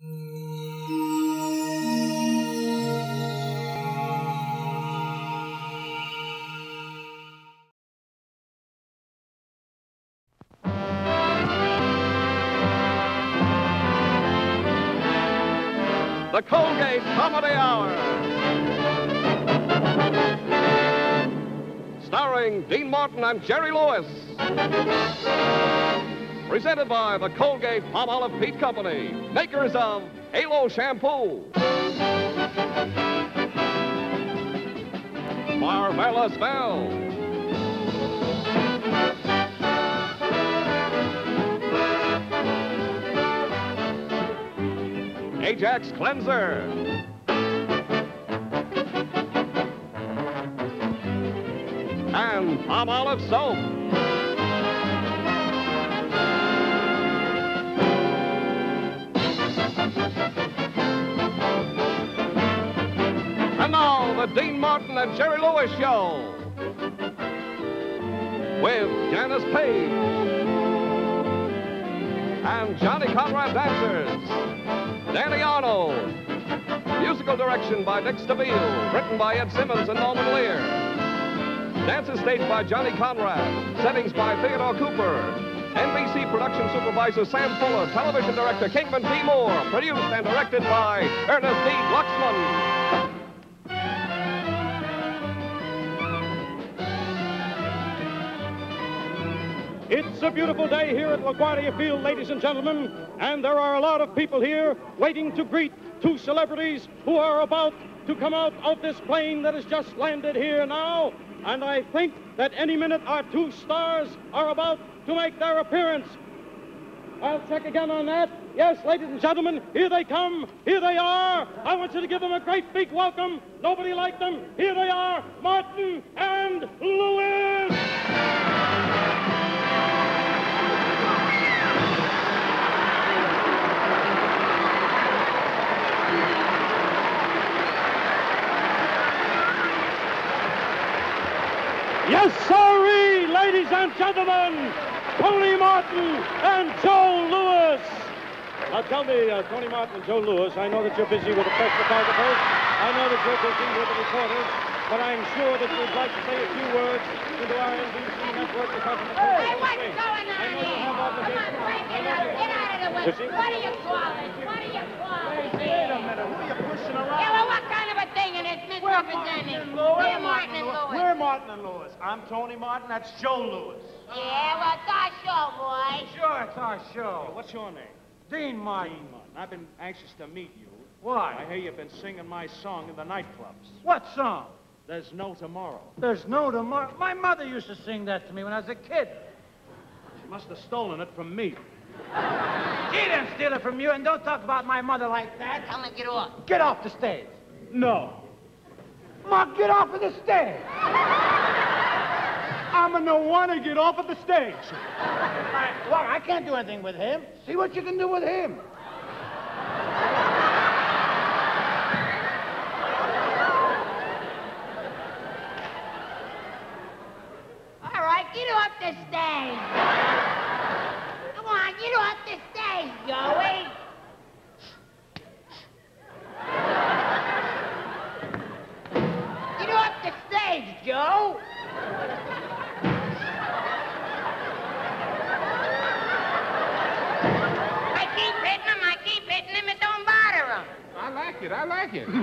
The Colgate Comedy Hour. Starring Dean Martin and Jerry Lewis. Presented by the Colgate Palmolive Peet Company, makers of Halo Shampoo. Marvelous Vel. Ajax Cleanser. And Palmolive Soap. And now, the Dean Martin and Jerry Lewis Show. With Janice Page. And Johnny Conrad Dancers. Danny Arnold. Musical direction by Dick Stabile. Written by Ed Simmons and Norman Lear. Dances staged by Johnny Conrad. Settings by Theodore Cooper. NBC production supervisor Sam Fuller. Television director Kingman T. Moore. Produced and directed by Ernest D. Glucksman. It's a beautiful day here at LaGuardia Field, ladies and gentlemen, and there are a lot of people here waiting to greet two celebrities who are about to come out of this plane that has just landed here now. And I think that any minute our two stars are about to make their appearance. I'll check again on that. Yes, ladies and gentlemen, here they come. Here they are. I want you to give them a great big welcome. Nobody like them. Here they are, Martin and Lewis. Yes, sirree, ladies and gentlemen, Tony Martin and Joe Lewis. Now tell me, uh, Tony Martin and Joe Lewis, I know that you're busy with the press photographers. I know that you're busy with the reporters, but I'm sure that you'd like to say a few words into our NBC network because of the Hey, what's going on I know here? Come on, break it up. Get out of the way. What do you call it? What do you call it? Wait a minute, who are you pushing around? Yeah, well, what kind of a thing is this We're Martin misrepresenting? and Lewis. We're Martin and Lewis. We're Martin and Lewis. I'm Tony Martin. That's Joe Lewis. Yeah, well, it's our show, boy. Sure, it's our show. What's your name? Dean Martin. Dean Martin. I've been anxious to meet you. Why? I hear you've been singing my song in the nightclubs. What song? There's no tomorrow. There's no tomorrow. My mother used to sing that to me when I was a kid. She must have stolen it from me. She didn't steal it from you, and don't talk about my mother like that. Tell him to get off. Get off the stage. No. Mark, get off of the stage. I'm a no want to get off of the stage. I, well, I can't do anything with him. See what you can do with him. All right, get off the stage. Come on, get off the stage, Joey. Get off the stage, Joe. I keep hitting him, I keep hitting him, it don't bother him. I like it.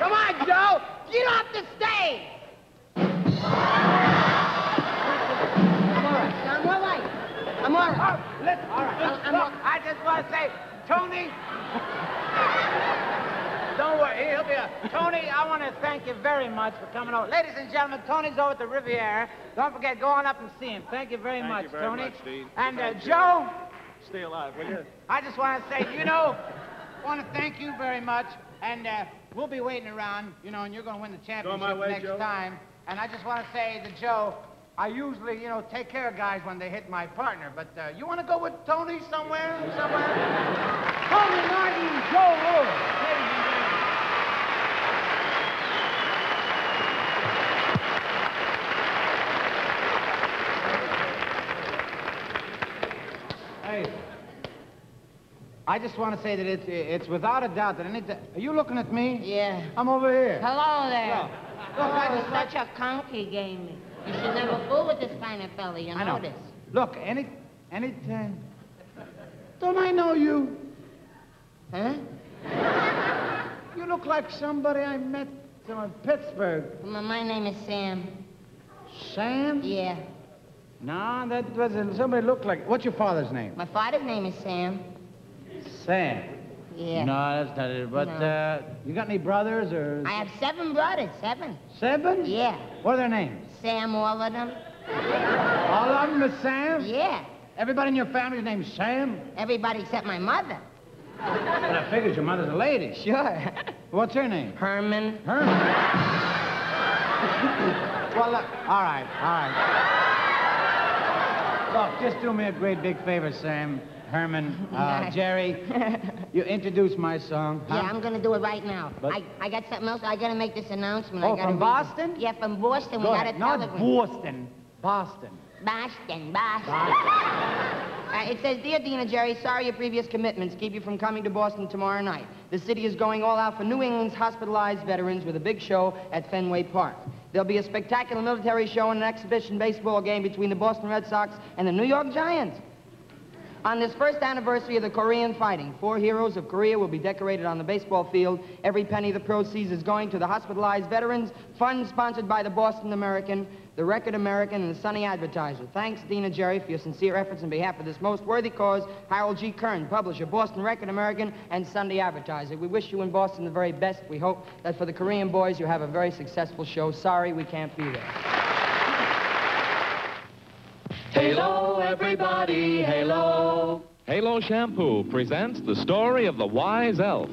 Come on, Joe. Get off the stage. I'm all right. I'm all right. I'm all right. Oh, listen, all right. I'm- I'm- I just want to say, Tony. Don't worry, he'll be. A, Tony, I want to thank you very much for coming over. Ladies and gentlemen, Tony's over at the Riviera. Don't forget, go on up and see him. Thank you very Thank much, you very Tony. much, Dean. And uh, Joe, Stay alive, will you? I just want to say, you know, I want to thank you very much. And uh, we'll be waiting around, you know, and you're going to win the championship way, next Joe. time. And I just want to say to Joe, I usually, you know, take care of guys when they hit my partner. But uh, you want to go with Tony somewhere? Somewhere? Tony Martin, Joe Lewis. I just want to say that it's it's without a doubt that any. Are you looking at me? Yeah. I'm over here. Hello there. Look, I Oh, such a conky he gave me. You should never fool with this kind of fella, you I know. this. Look, any any time. Don't I know you? Huh? You look like somebody I met in Pittsburgh. My, my name is Sam. Sam? Yeah. No, that wasn't. Somebody looked like. What's your father's name? My father's name is Sam. Sam. Yeah. No, that's not it. But No. uh, you got any brothers or I have seven brothers. Seven. seven? Yeah. What are their names? Sam, all of them. All of them is Sam. Yeah. Everybody in your family's named Sam. Everybody except my mother. But I figured your mother's a lady. Sure. What's her name? Herman. Herman. well, look. All right. All right. Look, just do me a great big favor, Sam. Herman, uh, Jerry, you introduce my song. huh? Yeah, I'm gonna do it right now. But- I, I got something else. I gotta make this announcement. Oh, from Boston? Yeah, from Boston. Go we got a Not telegram. Boston. Boston. Boston, Boston. Uh, it says, Dear Dina Jerry, sorry your previous commitments keep you from coming to Boston tomorrow night. The city is going all out for New England's hospitalized veterans with a big show at Fenway Park. There'll be a spectacular military show and an exhibition baseball game between the Boston Red Sox and the New York Giants. On this first anniversary of the Korean fighting, four heroes of Korea will be decorated on the baseball field. Every penny of the proceeds is going to the hospitalized veterans, fund sponsored by the Boston American, the Record American, and the Sunday Advertiser. Thanks, Dina Jerry, for your sincere efforts on behalf of this most worthy cause. Harold G. Kern, publisher, Boston Record American, and Sunday Advertiser. We wish you in Boston the very best. We hope that for the Korean boys, you have a very successful show. Sorry we can't be there. Halo, everybody, halo. Halo Shampoo presents the story of the wise elf.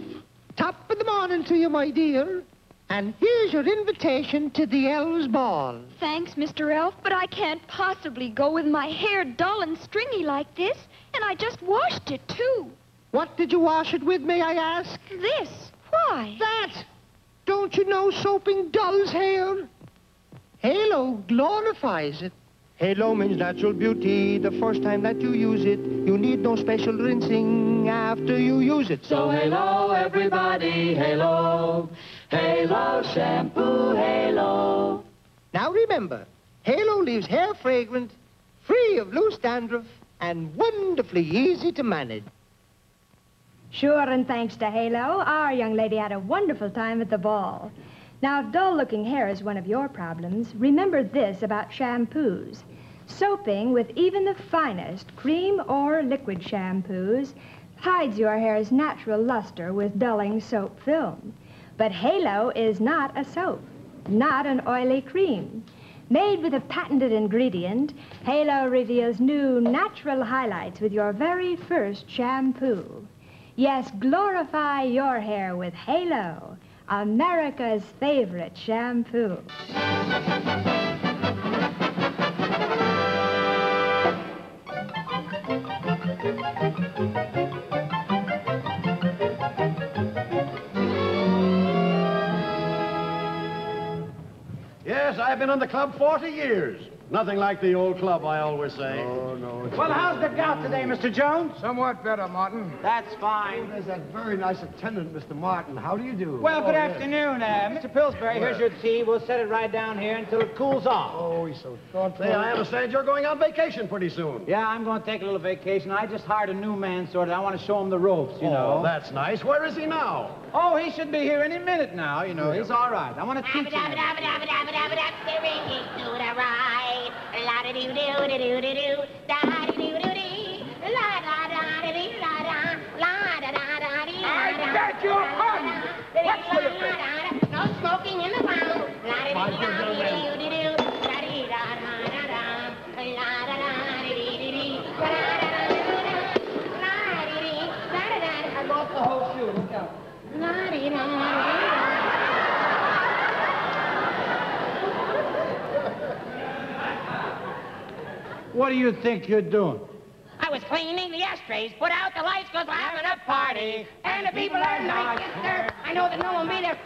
Top of the morning to you, my dear. And here's your invitation to the Elves Ball. Thanks, Mr. Elf, but I can't possibly go with my hair dull and stringy like this. And I just washed it, too. What did you wash it with, may I ask? This. Why? That! Don't you know soaping dulls hair? Halo glorifies it. Halo means natural beauty. The first time that you use it, you need no special rinsing after you use it. So halo, everybody, halo. Halo shampoo, halo. Now remember, Halo leaves hair fragrant, free of loose dandruff, and wonderfully easy to manage. Sure, and thanks to Halo, our young lady had a wonderful time at the ball. Now, if dull-looking hair is one of your problems, remember this about shampoos. Soaping with even the finest cream or liquid shampoos hides your hair's natural luster with dulling soap film. But Halo is not a soap, not an oily cream. Made with a patented ingredient, Halo reveals new natural highlights with your very first shampoo. Yes, glorify your hair with Halo, America's favorite shampoo. Yes, I've been in the club 40 years. Nothing like the old club, I always say. Oh, no. Well, how's the gout today, Mr. Jones? Somewhat better, Martin. That's fine. There's that very nice attendant, Mr. Martin. How do you do? Well, good Oh, yes. afternoon. Uh, Mr. Pillsbury, here's your tea. We'll set it right down here until it cools off. Oh, he's so thoughtful. Say, I understand you're going on vacation pretty soon. Yeah, I'm going to take a little vacation. I just hired a new man, sort of. I want to show him the ropes, you Oh, know. that's nice. Where is he now? Oh, he should be here any minute now, you know. He's all right. I want to teach him. everything. The ringing to the right. La da doo doo doo What do you think you're doing? I was cleaning the ashtrays, put out the lights, cause we're having a party. And the people are nice, yes, sir. I know that no one will be there.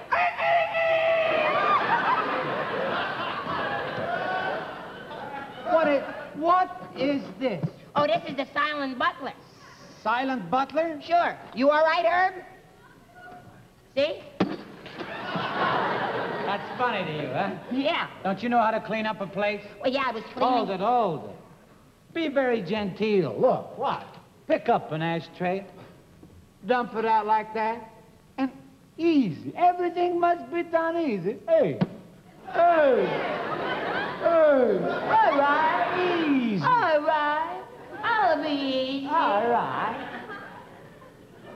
What is, what is this? Oh, this is the silent butler. silent butler? Sure. You all right, Herb? See? That's funny to you, huh? Yeah. Don't you know how to clean up a place? Well, yeah, I was cleaning. Hold it, hold it. Be very genteel. Look, what? Pick up an ashtray, dump it out like that, and easy. Everything must be done easy. Hey, hey, hey. All right, easy. All right. I'll be easy. All right.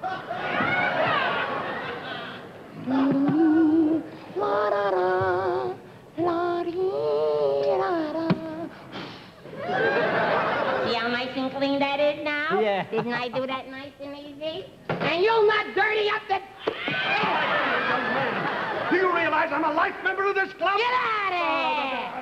See Yeah. Didn't I do that nice and easy? And you'll not dirty up the... Do you realize I'm a life member of this club? Get out of oh, here!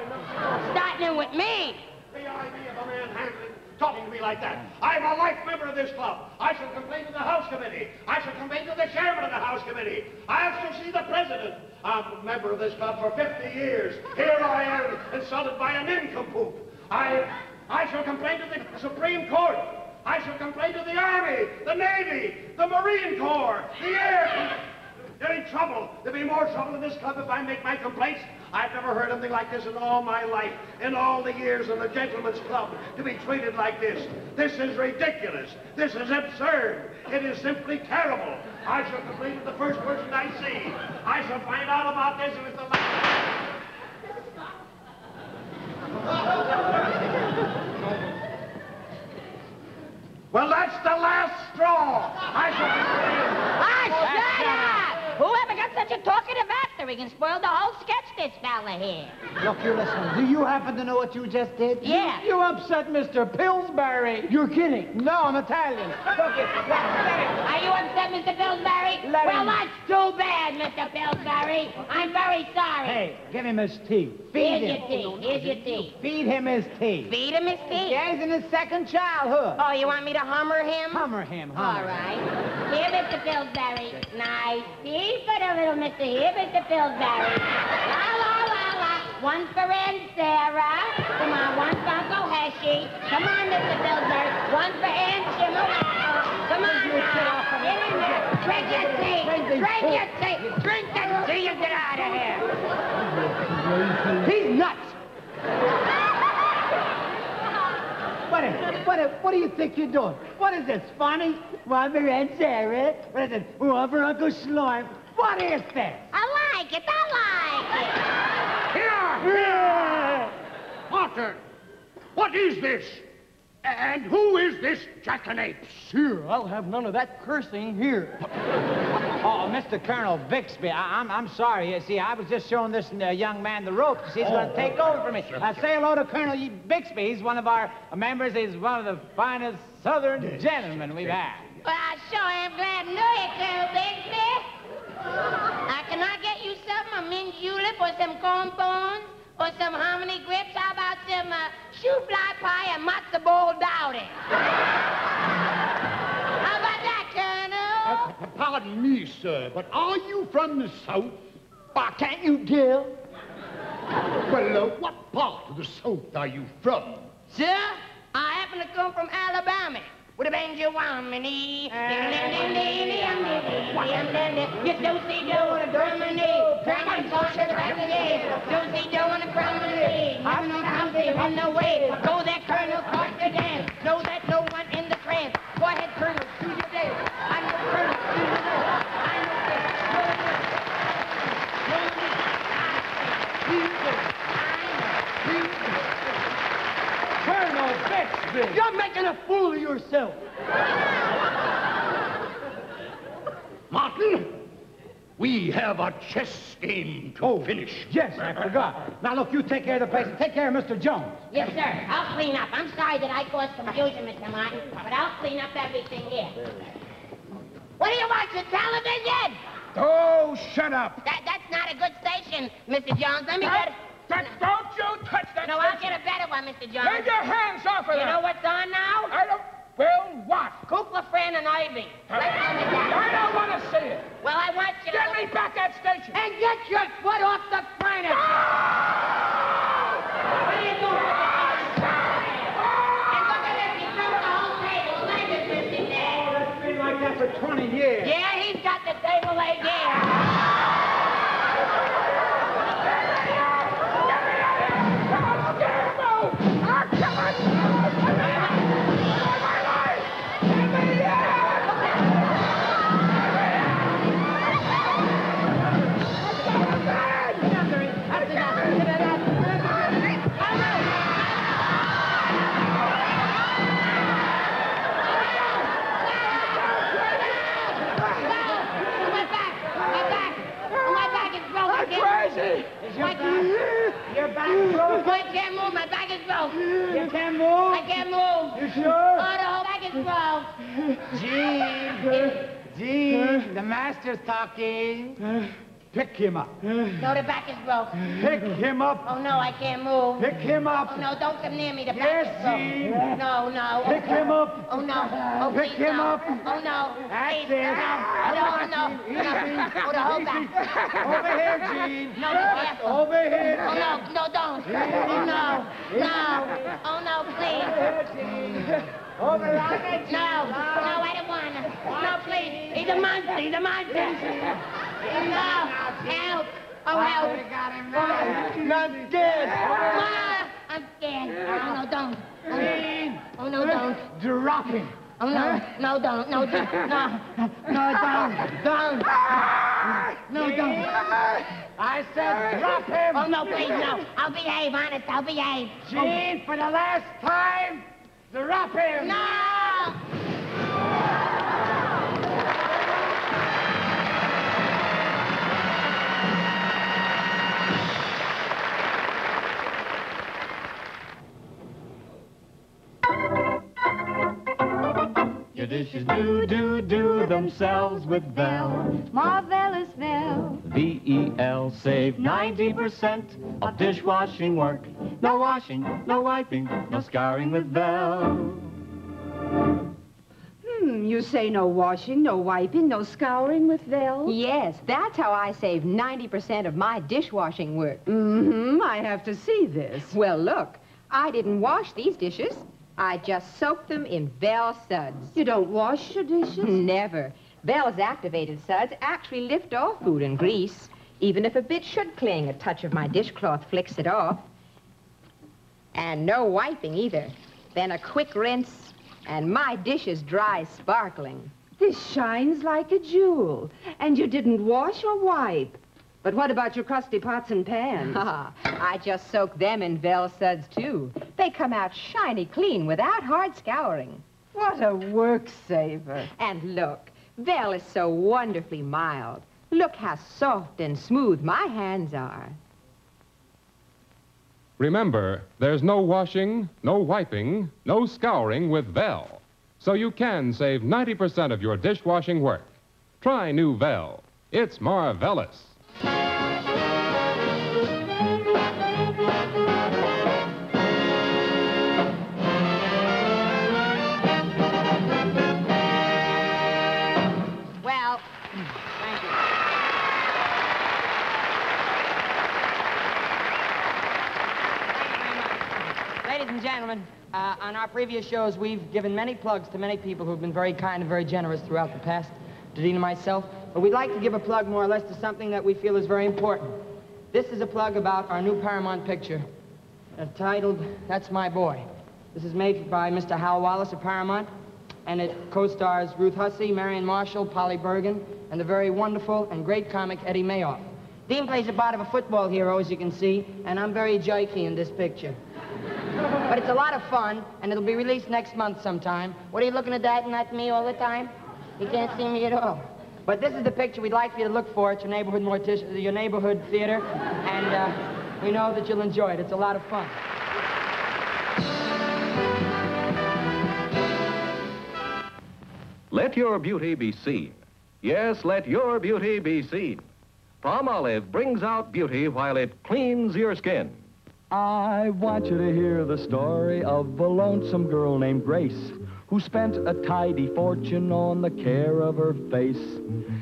Starting with me. The idea of a man handling, talking to me like that. I'm a life member of this club. I shall complain to the House Committee. I shall complain to the chairman of the House Committee. I shall see the president. I'm a member of this club for 50 years. Here I am, insulted by a nincompoop. I, I shall complain to the Supreme Court. I shall complain to the Army, the Navy, the Marine Corps, the Air. Get in trouble. There'll be more trouble in this club if I make my complaints. I've never heard anything like this in all my life, in all the years in the gentleman's club, to be treated like this. This is ridiculous. This is absurd. It is simply terrible. I shall complain to the first person I see. I shall find out about this if it's the last. Well, that's the last straw. I shall complain. Ah, shut up! Whoever got such a talkative actor, he can spoil the whole sketch, this fella here. Look, you listen. Do you happen to know what you just did? Yeah. You, you upset Mr. Pillsbury. You're kidding. No, I'm Italian. Look, it, Are you upset, Mr. Pillsbury? Let well, him- that's too bad, Mr. Pillsbury. I'm very sorry. Hey, give him his tea. Here's Feed your him. tea. Here's your tea. Feed him his tea. Feed him his tea. Yeah, he's in his second childhood. Oh, you want me to hummer him? Hummer him, All hummer. right. Here, Mr. Pillsbury. Nice tea for the little Mr. Here, Mr. Pillsbury. La, la, la, la. One for Aunt Sarah. Come on, one for Uncle Heshy. Come on, Mr. Pillsbury. One for Aunt Chimalaco. Come on now. Get in there. Drink your tea. Drink your tea. Drink the tea and get out of here. He's nuts. What, is, what, is, what do you think you're doing? What is this, funny? One for Aunt Sarah. What is it? One for Uncle Slime. What is this? I like it. I like it. Here! Here! Potter, what is this? And who is this jackanapes? Sure, I'll have none of that cursing here. Oh, Mr. Colonel Bixby, I, am I'm sorry. You see, I was just showing this uh, young man the ropes. He's going to take over for me. Uh, say hello to Colonel Bixby. He's one of our members. He's one of the finest Southern gentlemen we've had. Well, I sure am glad to know you, Colonel Bixby. Uh, can I get you something, a mint julep or some corn bones or some hominy grits? How about some uh, shoofly pie and matzo ball dowdy? Pardon me, sir, but are you from the South? Why, can't you tell? Well, uh, what part of the South are you from? Sir, I happen to come from Alabama. With a banjo womany. You do see do on a Germany. Dragon force the Germany. Do see do on a Germany. I'm not hungry, run away. Go there, Colonel, cross the dance. Know that no one in the trance. Go ahead, Colonel, do your dance. I'm the Colonel, do your dance. I'm the Colonel Bixby! You're making a fool of yourself. Martin, we have a chess game to oh, finish. Yes, I forgot. Now, look, you take care of the place. and Take care of Mr. Jones. Yes, sir. I'll clean up. I'm sorry that I caused confusion, Mr. Martin, but I'll clean up everything here. What are you watching, television? Oh, shut up. That, that's not a good station, Mr. Jones. Let me get... That, don't you touch that No, I'll get a better one, Mr. Jones. Take your hands off of You that. know what's on now? I don't... Well, what? Kukla, Fran, and Ivy. It. I don't want to see it. Well, I want you to... Get me back that station. And get your foot off the furnace! What are you doing with the And look him up. No, the back is broke. Pick him up. Oh, no, I can't move. Pick him up. Oh, no, don't come near me. The Yes, back is broke. Gene. No, no. Pick him up. Oh, no. Oh, Pick please, him no. up. Oh, no. That's please, it. No, no, no. no. Oh, the whole back. Over here, Gene. No, be careful. Over here. Oh, no, no, don't. Oh, no. No. Oh, no, please. Over here. No, no, I don't want to. No, please. He's a monster. He's a monster. No, help. Oh, help. got him Not dead. Ah, I'm scared. Oh, no, don't. Oh, no. Oh, no, don't. Drop him. Oh, no. No, don't. No, don't. No. No, don't. Don't. No, don't. I said drop him. Oh, no, please, no. I'll behave, honest. I'll behave. Gene, for the last time, drop him. No! Your dishes do, do, do themselves with Vel. Marvelous Vel. V-E-L, save 90% of dishwashing work. No washing, no wiping, no scouring with Vel. Hmm, you say no washing, no wiping, no scouring with Vel? Yes, that's how I save 90% of my dishwashing work. Mm-hmm, I have to see this. Well, look, I didn't wash these dishes. I just soak them in Vel suds. You don't wash your dishes? Never. Vel's activated suds actually lift off food and grease. Even if a bit should cling, a touch of my dishcloth flicks it off. And no wiping either. Then a quick rinse, and my dish is dry sparkling. This shines like a jewel. And you didn't wash or wipe. But what about your crusty pots and pans? I just soak them in Vel suds, too. They come out shiny clean without hard scouring. what a work saver. And look, Vel is so wonderfully mild. Look how soft and smooth my hands are. Remember, there's no washing, no wiping, no scouring with Vel. So you can save 90% of your dishwashing work. Try new Vel. It's marvelous. Well, thank you. Ladies and gentlemen, uh, on our previous shows, we've given many plugs to many people who've been very kind and very generous throughout the past, to and myself. But we'd like to give a plug more or less to something that we feel is very important. This is a plug about our new Paramount picture, uh, titled That's My Boy. This is made by Mr. Hal Wallis of Paramount, and it co-stars Ruth Hussey, Marion Marshall, Polly Bergen, and the very wonderful and great comic Eddie Mayehoff. Dean plays the part of a football hero, as you can see, and I'm very jerky in this picture. But it's a lot of fun, and it'll be released next month sometime. What are you looking at that and at me all the time? You can't see me at all. But this is the picture we'd like for you to look for at your neighborhood mortician, your neighborhood theater, and uh, we know that you'll enjoy it. It's a lot of fun. Let your beauty be seen. Yes, let your beauty be seen. Palmolive brings out beauty while it cleans your skin. I want you to hear the story of a lonesome girl named Grace who spent a tidy fortune on the care of her face.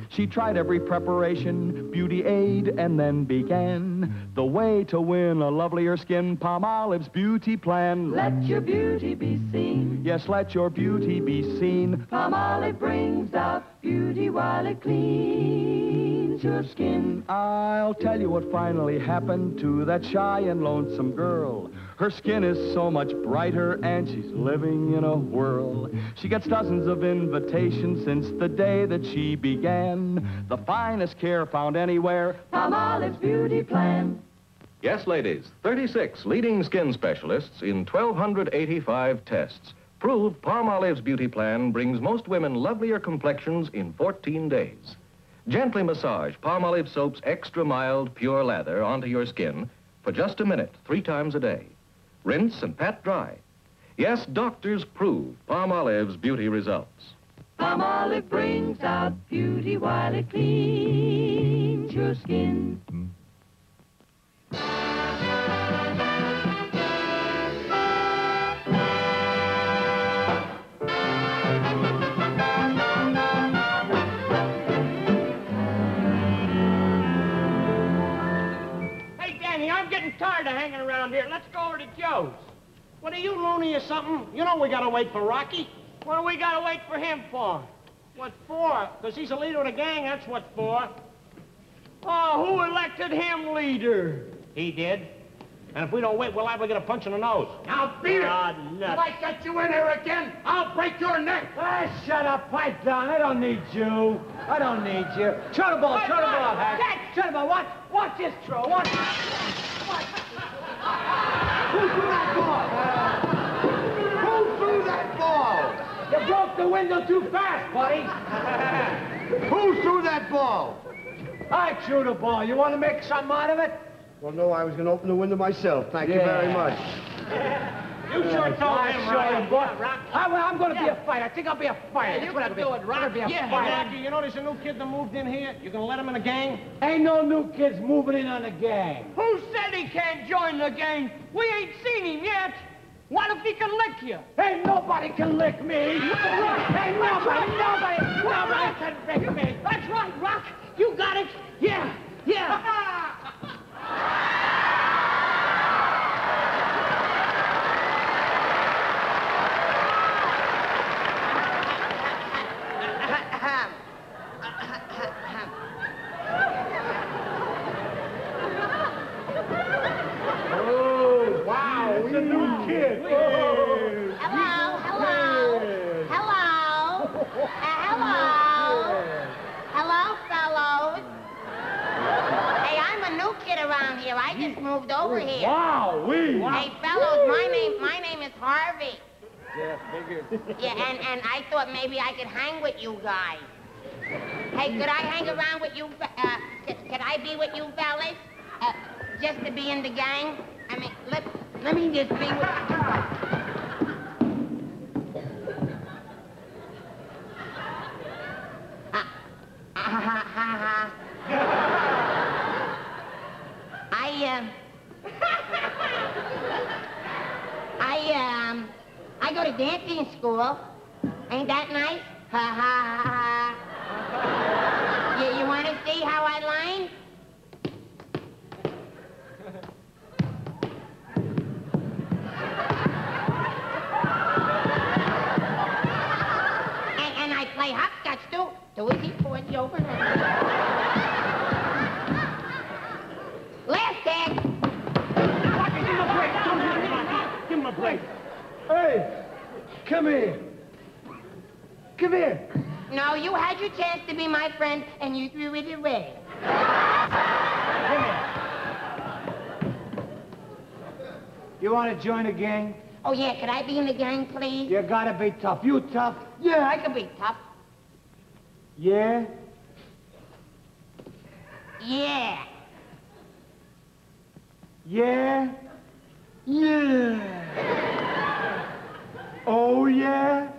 She tried every preparation, beauty aid, and then began the way to win a lovelier skin, Palmolive's beauty plan. Let your beauty be seen. Yes, let your beauty be seen. Palmolive brings out beauty while it cleans your skin. I'll tell you what finally happened to that shy and lonesome girl. Her skin is so much brighter and she's living in a whirl. She gets dozens of invitations since the day that she began. The finest care found anywhere. Palmolive's beauty plan. Yes, ladies, 36 leading skin specialists in 1,285 tests prove Palmolive's beauty plan brings most women lovelier complexions in 14 days. Gently massage Palm Palmolive soap's extra mild, pure lather onto your skin for just a minute, three times a day. Rinse and pat dry. Yes, doctors prove Palmolive's beauty results. Palmolive brings out beauty while it cleans your skin. What are you loony or something? You know we gotta wait for Rocky. What do we gotta wait for him for? What for? Because he's the leader of the gang, that's what for. Oh, who elected him leader? He did. And if we don't wait, we'll to get a punch in the nose. Now, beat it! Ah, If nuts. I get you in here again, I'll break your neck! Ah, shut up, pipe down. I don't need you. I don't need you. Throw the ball, throw the ball, Hank. Throw the ball. Watch, watch this throw. Watch. Who threw that ball? Who threw that ball? You broke the window too fast, buddy. Who threw that ball? I threw the ball. You want to make something out of it? Well, no, I was going to open the window myself. Thank you very much. You sure told I him, sure Rocky. am, boy. Yeah, Rocky. I'm, I'm going to be a fighter. I think I'll be a fighter. Yeah, That's you what can I'll do it, I'm gonna be a Yeah, fighter. Rocky, you know there's a new kid that moved in here? You gonna let him in the gang? Ain't no new kids moving in on the gang. Who said he can't join the gang? We ain't seen him yet. What if he can lick you? Ain't nobody can lick me. Ain't nobody, can lick me. That's right, Rock. You got it. Yeah, yeah. Oh, wow. It's a new kid. Hello, hello. Hello. Uh, hello. Hello, fellows. Hey, I'm a new kid around here. I just moved over here. Wow, we. Hey, fellows, my name my name is Harvey. Yeah, figured. Yeah, and, and I thought maybe I could hang with you guys. Hey, could I hang around with you? Uh, could, could I be with you fellas? Uh, just to be in the gang? I mean, let, let me just be with... Ah, ha, ha, ha. I, um... I, um... I go to dancing school. Ain't that nice? Ha ha ha ha. You, you want to see how I line? It away. You want to join a gang? Oh, yeah, could I be in the gang, please? You gotta be tough. You tough? Yeah, I can be tough. Yeah? Yeah. Yeah? Yeah. Oh, yeah?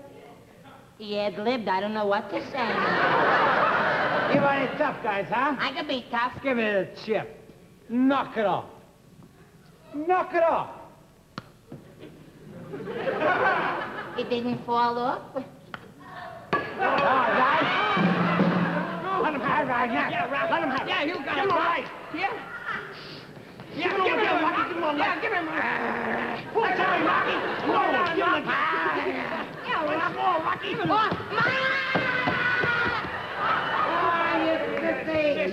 Yeah, glib, I don't know what to say. You want any tough guys, huh? I can be tough. Give me the chip. Knock it off. Knock it off. It didn't fall off. All right. Let him have it. Yeah, Rocky. Let him have it. Yeah, you got Give it. him a right. Yeah. Yeah, give him a Rocky. Give him a Yeah, give him a Pull it down, Rocky. Pull it down, give him a Yeah, one more, Rocky. Oh,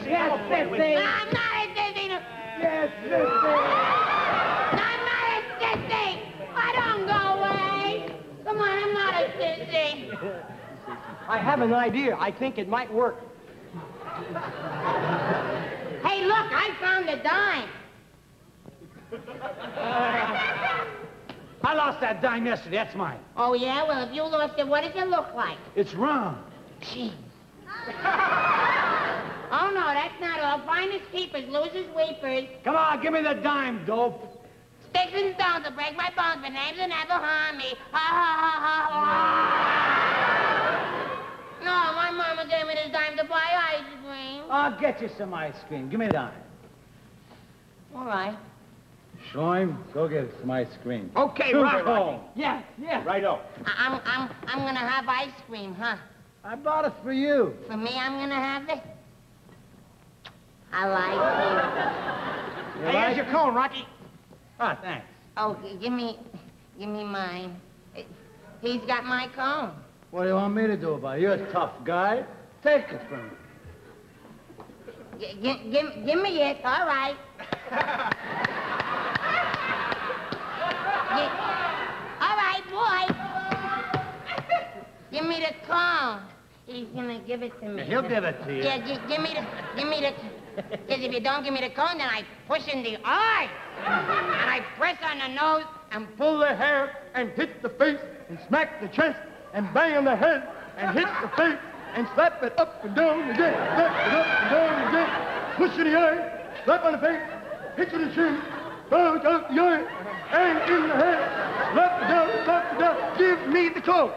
you fifty. I'm not a dizzy. Yes, fifty. I'm not a sissy. I don't go away. Come on, I'm not a sissy. I have an idea. I think it might work. Hey, look, I found a dime. I lost that dime yesterday. That's mine. Oh, yeah? Well, if you lost it, what does it look like? It's round. Gee. Oh, no, that's not all. Finders keepers, losers weepers. Come on, give me the dime, dope. Sticks and stones will break my bones, but names will never harm me. Ha ha ha ha ha. No, my mama gave me this dime to buy ice cream. I'll get you some ice cream. Give me the dime. All right. Schleim, go get some ice cream. Okay, Two right, cone. Oh. Yeah, yeah. Right on. I- I'm, I'm, I'm gonna have ice cream, huh? I bought it for you. For me, I'm gonna have it. I like Hey, here's your cone, Rocky. Ah, thanks. Oh, give me, give me mine. He's got my cone. What do you want me to do about it? You're a tough guy. Take it from me. G- gi- give, give me it. All right. Gi- all right, boy. Give me the cone. He's gonna give it to me. He'll give it to you. Yeah, gi- give me the, give me the. Because if you don't give me the cone, then I push in the eye, and I press on the nose, and pull the hair and hit the face and smack the chest and bang on the head and hit the face and slap it up and down again, slap it up and down again, push in the eye, slap on the face, hit in the chin, bounce out the eye, and in the head, slap it down, slap it down, give me the cone.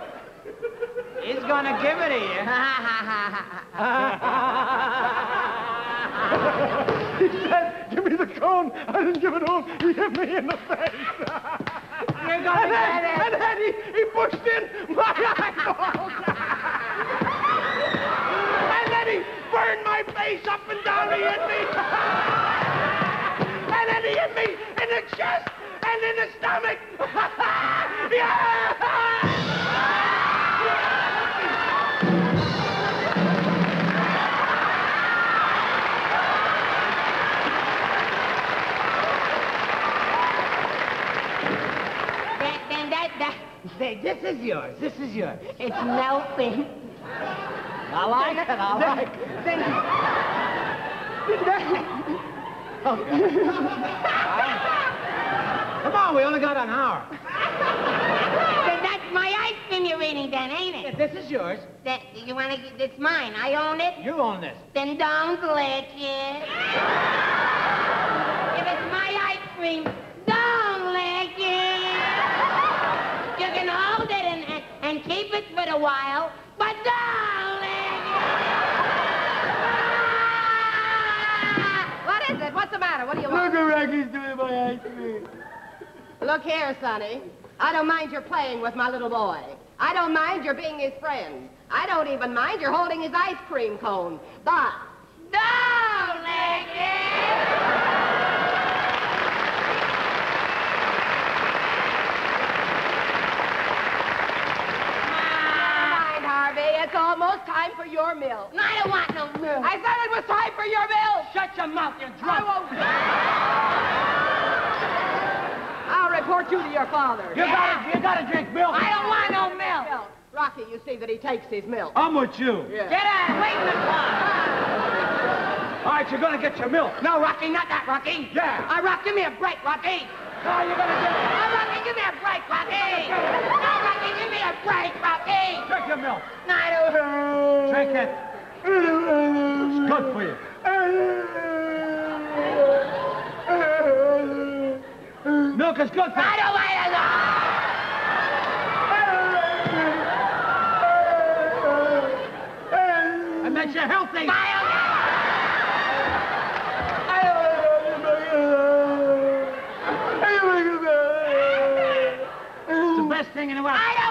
He's gonna give it to you. he said, give me the cone. I didn't give it home. He hit me in the face. You're and gonna then, get it. and then he, he pushed in my eyeballs. and then he burned my face up and down. He hit me. and then he hit me in the chest and in the stomach. yeah! Say, this is yours. This is yours. it's melting. I like it. I like it. Then, Come on, we only got an hour. then that's my ice cream you're eating then, ain't it? This is yours. That, you wanna, it's mine. I own it. You own this. Then don't lick it. if it's my ice cream, it a while, but don't What is it? What's the matter? What do you want? Look at Rocky's doing my ice cream. Look here, Sonny. I don't mind your playing with my little boy. I don't mind your being his friend. I don't even mind your holding his ice cream cone. But Don't lick it. mind, Harvey. It's almost time for your milk. No, I don't want no milk. I said it was time for your milk. Shut your mouth, you I won't. I'll report you to your father. You gotta, you gotta drink milk. I don't want no milk. Milk. Rocky, you see that he takes his milk. I'm with you. Yeah. Get out. Wait in the car. All right, you're gonna get your milk. No, Rocky, not that, Rocky. Yeah. Uh, Rock, give me a break, Rocky. No, you're gonna get it. Oh, Rocky, give me a break, Rocky. No, Rocky, give me a break, Rocky. Your milk. No, I don't. Drink it. It's good for you. Milk is good for you. I don't want it. It makes you healthy. It's the best thing in the world.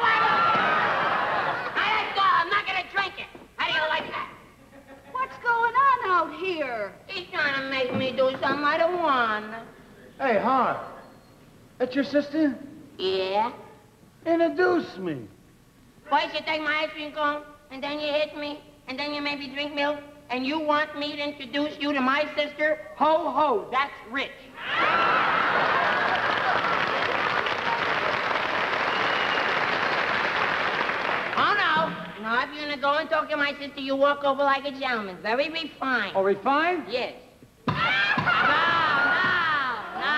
Make me do something I don't want. Hey, Harv. That's your sister? Yeah? Introduce me. First you take my ice cream cone, and then you hit me, and then you make me drink milk, and you want me to introduce you to my sister? Ho, ho, that's rich. Oh, no. No, if you're gonna go and talk to my sister, you walk over like a gentleman. Very refined. Oh, refined? Yes. No, no, no.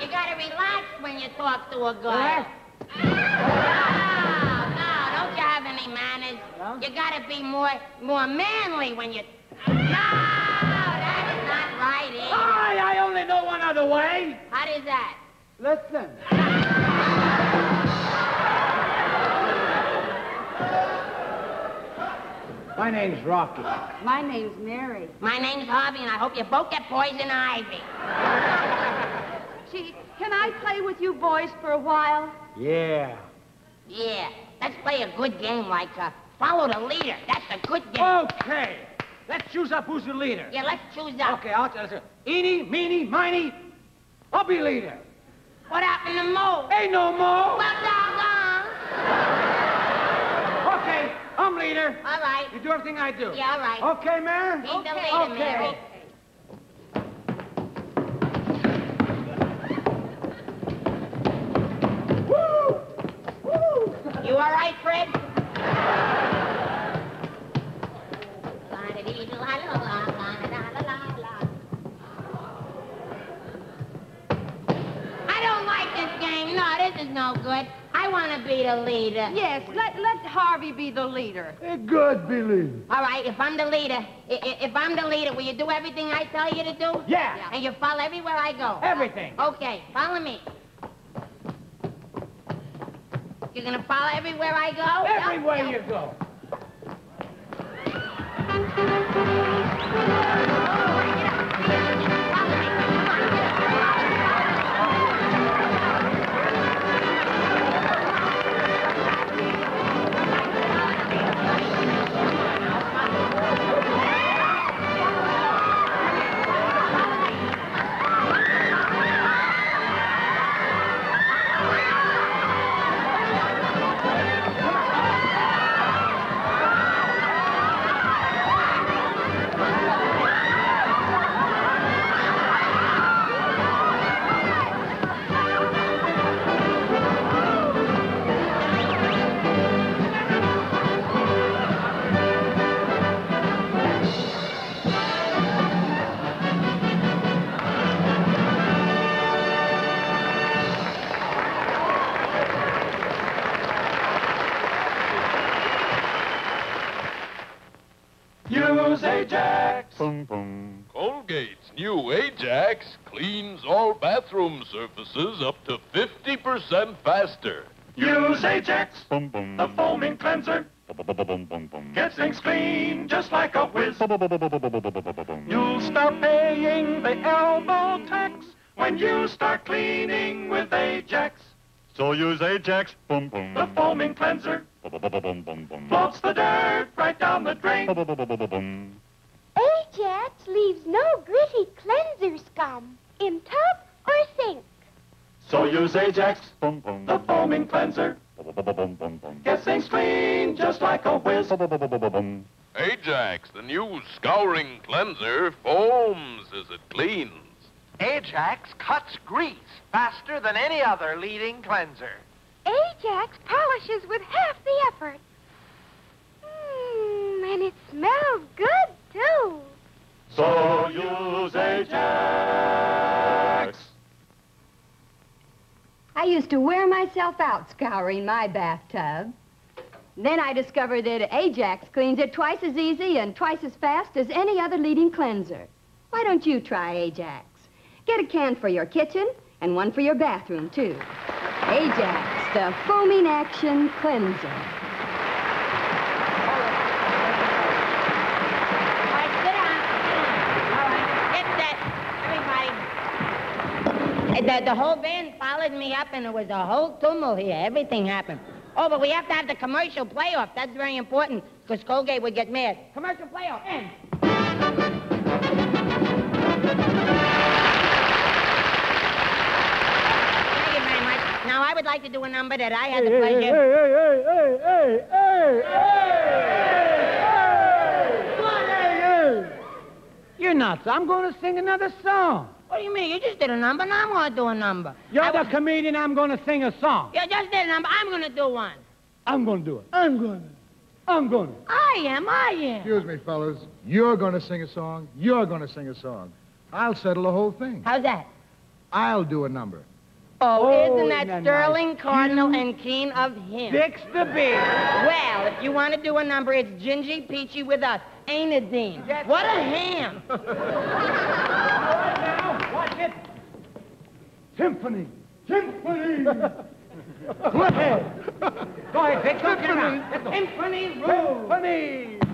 You gotta relax when you talk to a girl. No, no, don't you have any manners? You gotta be more, more manly when you... No, that's not right either. I, I only know one other way. How does that? Listen. My name's Rocky. My name's Mary. My name's Harvey, and I hope you both get poison ivy. Gee, can I play with you boys for a while? Yeah. Yeah, let's play a good game like uh, follow the leader. That's a good game. Okay. Let's choose up who's the leader. Yeah, let's choose up. Okay, I'll tell you. Eeny, meeny, miny. I'll be leader. What happened to Mo? Ain't no Mo. Well, doggone. Okay, I'm leader. All right. You do everything I do. Yeah, all right. Okay, Mary? Be the okay. leader, okay. Mary. You all right, Fred? I don't like this game. No, this is no good. I want to be the leader. Yes, let, let Harvey be the leader. Good, be leader. All right, if I'm the leader, i- i- if I'm the leader, will you do everything I tell you to do? Yeah. And you follow everywhere I go? Everything. Okay, follow me. You're gonna follow everywhere I go? Everywhere you go. Ajax. Boom, boom. The foaming cleanser Boom, boom, boom. gets things clean just like a whiz. Boom. You'll start paying the elbow tax when you start cleaning with Ajax. So use Ajax. Boom, boom. The foaming cleanser Boom, boom, boom. floats the dirt right down the drain. Boom. Ajax leaves no gritty cleanser scum in tub or sink. So use Ajax, Boom, boom. the foaming cleanser. Gets things clean just like a whiz. Ajax, the new scouring cleanser, foams as it cleans. Ajax cuts grease faster than any other leading cleanser. Ajax polishes with half the effort. Mmm, and it smells good, too. So use Ajax. I used to wear myself out scouring my bathtub. Then I discovered that Ajax cleans it twice as easy and twice as fast as any other leading cleanser. Why don't you try Ajax? Get a can for your kitchen and one for your bathroom, too. Ajax, the foaming action cleanser. All right, sit down. All right, get set. Everybody. The, the whole band followed me up, and it was a whole tumult here. Everything happened. Oh, but we have to have the commercial playoff. That's very important, because Colgate would get mad. Commercial playoff, end. Thank you very much. Now, I would like to do a number that I had the pleasure... Hey, hey. hey, hey, hey, hey, hey, hey! What are you? You're nuts. I'm going to sing another song. What do you mean? You just did a number, now I'm going to do a number. You're the comedian. I'm going to sing a song. You just did a number. I'm going to do one. I'm going to do it. I'm going to. I'm going to. I am, I am. Excuse me, fellas. You're going to sing a song. You're going to sing a song. I'll settle the whole thing. How's that? I'll do a number. Oh, Oh, isn't that na- Sterling, Cardinal, and Keen of him? Fix the beer. Well, if you want to do a number, it's Gingy Peachy with us. Ain't it, Dean? What a ham! Symphony. Symphony. Go ahead. Go ahead, Vic. Don't get around. Let's go. Symphony. Symphony.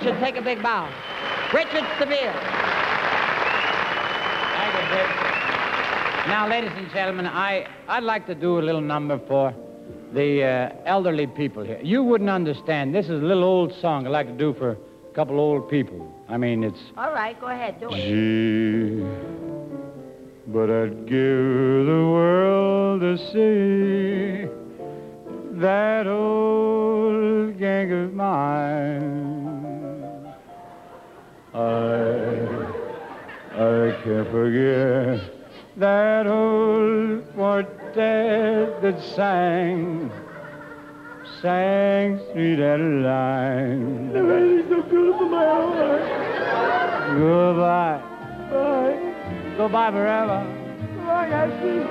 Richard, take a big bow. Richard Seville. Thank you, Vic. Now, ladies and gentlemen, I, I'd like to do a little number for the uh, elderly people here. You wouldn't understand. This is a little old song I'd like to do for a couple old people. I mean, it's... All right, go ahead, do it. Gee, but I'd give the world to see that old I can't forget that old quartet that sang, sang Sweet Adeline. The is so for my heart. Goodbye. Bye. Goodbye forever. Goodbye, Nancy.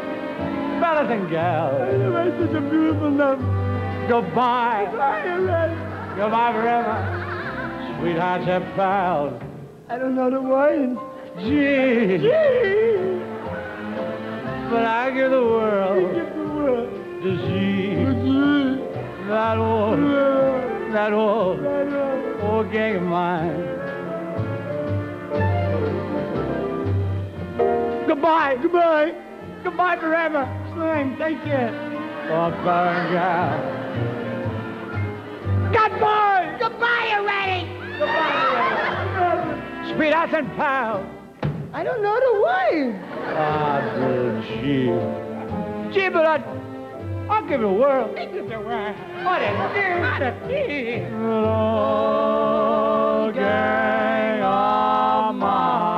Fellas and gals. The rest is a beautiful love. Goodbye. Goodbye, Goodbye forever. Sweethearts and pals. I don't know the words. Gee. Gee. But I give the world. give the world. To see. That old. That old. Old gang of mine. Goodbye. Goodbye. Goodbye forever. Slim, take care. Oh, fine gal. Goodbye. Goodbye already. Goodbye. Sweethearts and pals. I don't know the words. Ah, good gee. Gee, but I, I'll give it a whirl. Give it a whirl. What a what a Little gang of Thank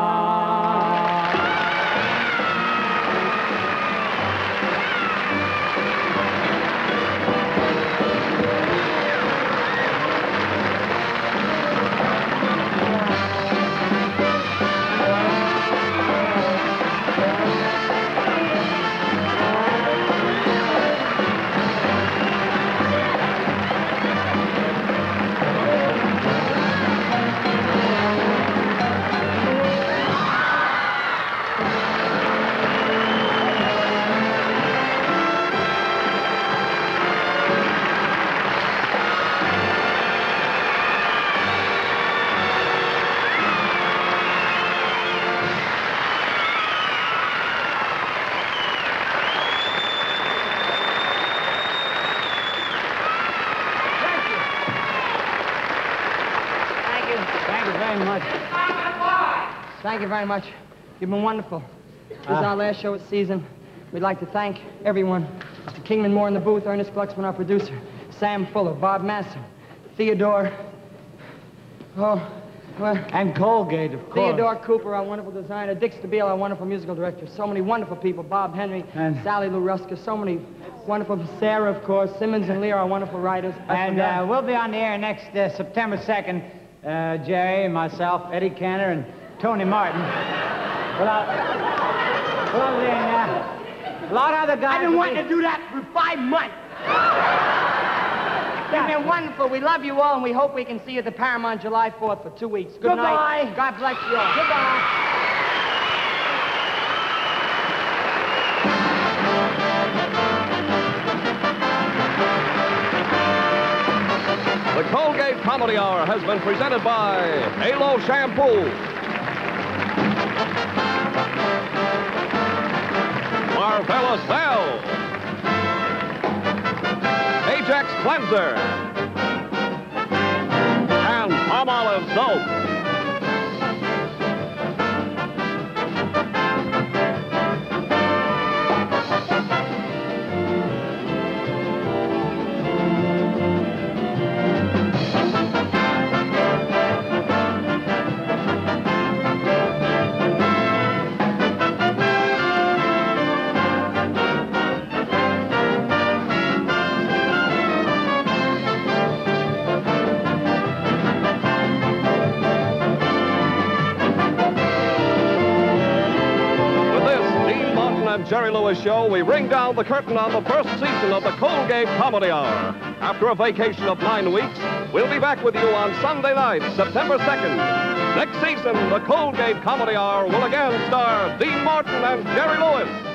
Thank you very much. You've been wonderful. This is Ah. our last show of the season. We'd like to thank everyone. Mr. Kingman Moore in the booth, Ernest Glucksman, our producer, Sam Fuller, Bob Masser, Theodore. Oh, well. And Colgate, of course. Theodore Cooper, our wonderful designer, Dick Stabile, our wonderful musical director. So many wonderful people. Bob Henry, Sally Lou Ruska, so many wonderful. Sarah, of course. Simmons and Lear, our wonderful writers. And uh, we'll be on the air next uh, September 2nd. Uh, Jerry, myself, Eddie Cantor, and Tony Martin. Without, without the, uh, a lot of other guys. I've been wanting to do that for five months. You've been wonderful. We love you all, and we hope we can see you at the Paramount July 4th for two weeks. Good Goodbye. night. God bless you all. Goodbye. The Colgate Comedy Hour has been presented by Halo Shampoo. Marvelous Vel. Ajax Cleanser. And Palm Palmolive Soap. Jerry Lewis show, we ring down the curtain on the first season of the Colgate Comedy Hour. After a vacation of nine weeks, we'll be back with you on Sunday night, September 2nd. Next season, the Colgate Comedy Hour will again star Dean Martin and Jerry Lewis.